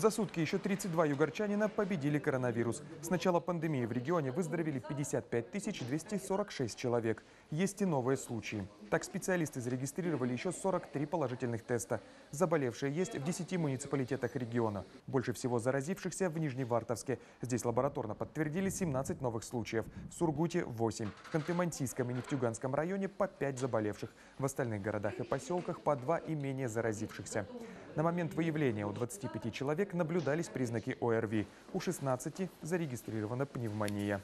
За сутки еще 32 югорчанина победили коронавирус. С начала пандемии в регионе выздоровели 55 246 человек. Есть и новые случаи. Так специалисты зарегистрировали еще 43 положительных теста. Заболевшие есть в 10 муниципалитетах региона. Больше всего заразившихся в Нижневартовске. Здесь лабораторно подтвердили 17 новых случаев. В Сургуте – 8. В Ханты-Мансийском и Нефтьюганском районе по 5 заболевших. В остальных городах и поселках по 2 и менее заразившихся. На момент выявления у 25 человек наблюдались признаки ОРВИ. У 16 зарегистрирована пневмония.